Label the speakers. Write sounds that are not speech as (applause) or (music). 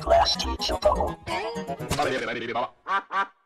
Speaker 1: Class teacher. (laughs)